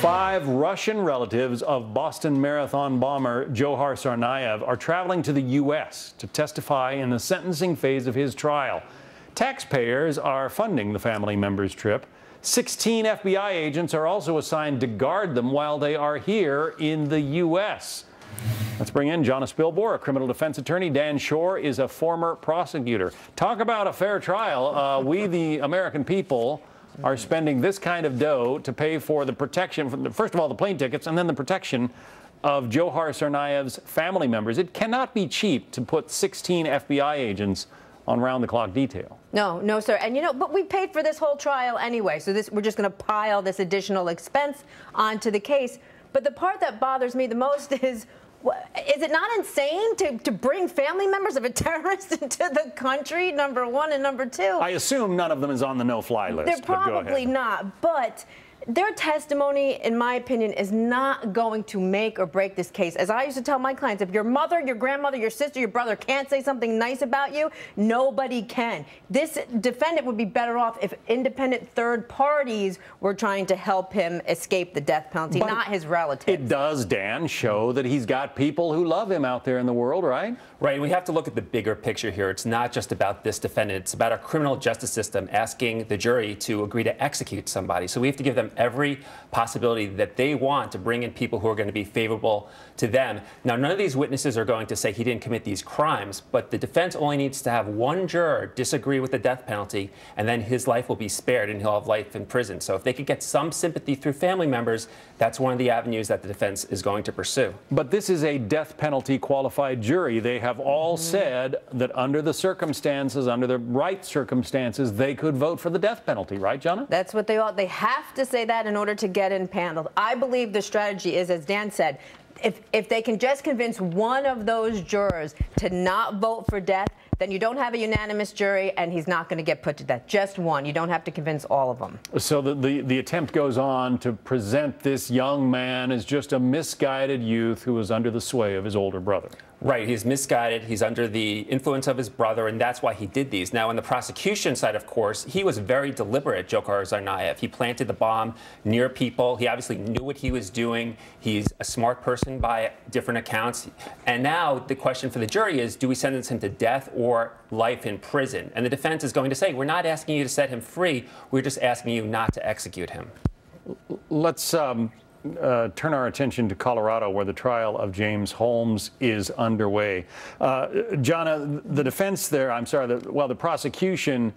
Five Russian relatives of Boston Marathon bomber Dzhokhar Tsarnaev are traveling to the U.S. to testify in the sentencing phase of his trial. Taxpayers are funding the family members' trip. 16 FBI agents are also assigned to guard them while they are here in the U.S. Let's bring in Jana Spilbor, a criminal defense attorney. Dan Schorr is a former prosecutor. Talk about a fair trial. Uh, we, the American people, are spending this kind of dough to pay for the protection, from the, first of all, the plane tickets, and then the protection of Dzhokhar Tsarnaev's family members. It cannot be cheap to put 16 FBI agents on round the clock detail. No, no, sir. And you know, but we paid for this whole trial anyway, so this we're just going to pile this additional expense onto the case. But the part that bothers me the most is is it not insane to, to bring family members of a terrorist into the country, number one, and number two? I assume none of them is on the no-fly list. They're probably not, but their testimony, in my opinion, is not going to make or break this case. As I used to tell my clients, if your mother, your grandmother, your sister, your brother can't say something nice about you, nobody can. This defendant would be better off if independent third parties were trying to help him escape the death penalty, but not his relatives. It does, Dan, show that he's got people who love him out there in the world, right? Right. We have to look at the bigger picture here. It's not just about this defendant. It's about our criminal justice system asking the jury to agree to execute somebody. So we have to give them every possibility that they want to bring in people who are going to be favorable to them. Now, none of these witnesses are going to say he didn't commit these crimes, but the defense only needs to have one juror disagree with the death penalty, and then his life will be spared and he'll have life in prison. So if they could get some sympathy through family members, that's one of the avenues that the defense is going to pursue. But this is a death penalty qualified jury. They have all mm -hmm. said that under the circumstances, under the right circumstances, they could vote for the death penalty, right, Jana? That's what they all, they have to say that in order to get impaneled. I believe the strategy is, as Dan said, if, if they can just convince one of those jurors to not vote for death, then you don't have a unanimous jury and he's not going to get put to death. Just one. You don't have to convince all of them. So the, the, the, attempt goes on to present this young man as just a misguided youth who was under the sway of his older brother. Right, he's misguided. He's under the influence of his brother, and that's why he did these. Now, on the prosecution side, of course, he was very deliberate, Dzhokhar Tsarnaev. He planted the bomb near people. He obviously knew what he was doing. He's a smart person by different accounts. And now the question for the jury is, do we sentence him to death or life in prison? And the defense is going to say, we're not asking you to set him free. We're just asking you not to execute him. Let's um uh, turn our attention to Colorado, where the trial of James Holmes is underway. Uh, the defense there, I'm sorry, the, well, the prosecution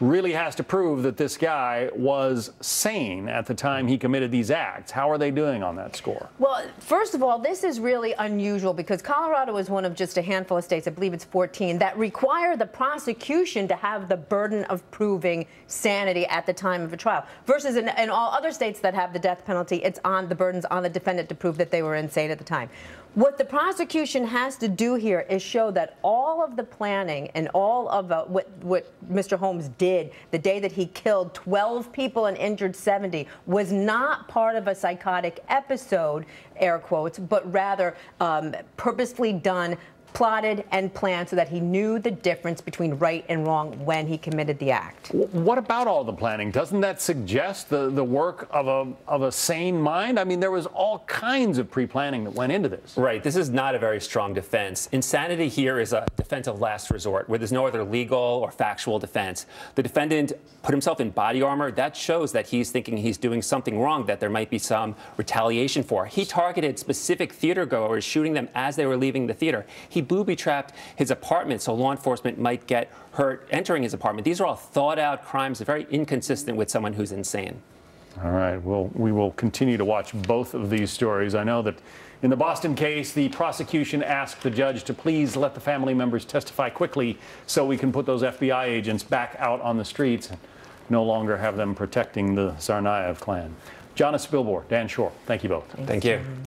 really has to prove that this guy was sane at the time he committed these acts. How are they doing on that score? Well, first of all, this is really unusual because Colorado is one of just a handful of states, I believe it's 14, that require the prosecution to have the burden of proving sanity at the time of a trial. Versus in, in all other states that have the death penalty, it's on the burdens on the defendant to prove that they were insane at the time. What the prosecution has to do here is show that all of the planning and all of uh, what, what Mr. Holmes did the day that he killed 12 people and injured 70 was not part of a psychotic episode, air quotes, but rather um, purposefully done plotted and planned so that he knew the difference between right and wrong when he committed the act. What about all the planning? Doesn't that suggest the, the work of a, of a sane mind? I mean, there was all kinds of pre-planning that went into this. Right. This is not a very strong defense. Insanity here is a defense of last resort, where there's no other legal or factual defense. The defendant put himself in body armor. That shows that he's thinking he's doing something wrong, that there might be some retaliation for. He targeted specific theater goers, shooting them as they were leaving the theater. He booby trapped his apartment so law enforcement might get hurt entering his apartment. These are all thought out crimes, very inconsistent with someone who's insane. All right. Well, we will continue to watch both of these stories. I know that in the Boston case, the prosecution asked the judge to please let the family members testify quickly so we can put those FBI agents back out on the streets and no longer have them protecting the Tsarnaev clan. Jana Spilbor, Dan Schorr, thank you both. Thank you.